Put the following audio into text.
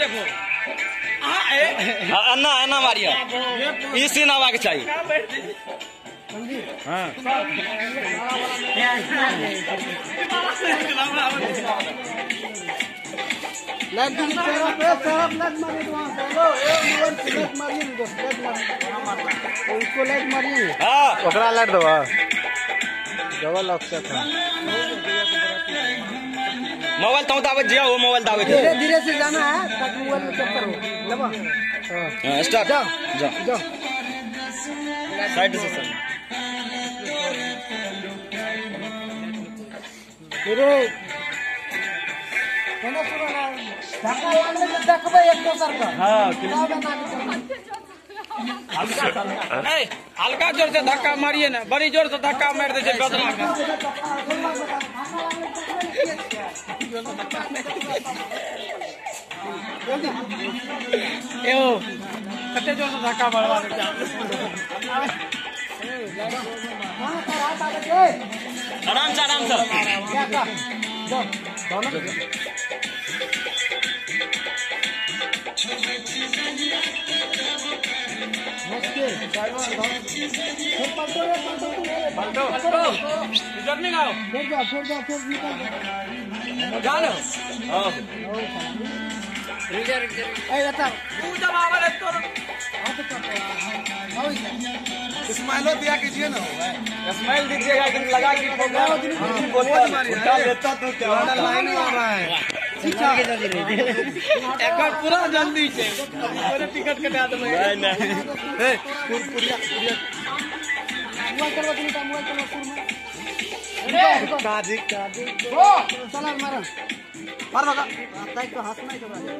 देखो अन्ना मारिया ये ई सीन आवा चाहिए हाँ। लाइट दी तेरा पे तेरा लाइट मारिए तो वहाँ से लो ए मोबाइल मारिए उसको हाँ। ओकरा लाइट दवा डबल ऑक्सा था। मोबाइल तो दावत जिया वो मोबाइल दावत धीरे धीरे से जाना है ताकि मोबाइल में चक्कर हो लेबा हाँ। हाँ, स्टार्ट जाओ जा। जाओ साइड से सर फिरो हल्का ज़ोर से धक्का मारिए ना बड़ी ज़ोर से धक्का मार दे बदला के एओ कते ज़ोर से धक्का मारवा दे। आराम से आराम से। इधर नहीं आओ फिर जाओ फिर जाओ फिर निकल जानो हाँ तू तो स्माइलो दिया कीजिए ना। स्माइल दीजिएगा कि लगा कि उल्टा लेता तो क्या? लाइन मार रहा है एक बार पूरा जल्दी से। टिकट कटा दो में काजी काजी ओ चला मार। まだまだまた行くはずないところだよ。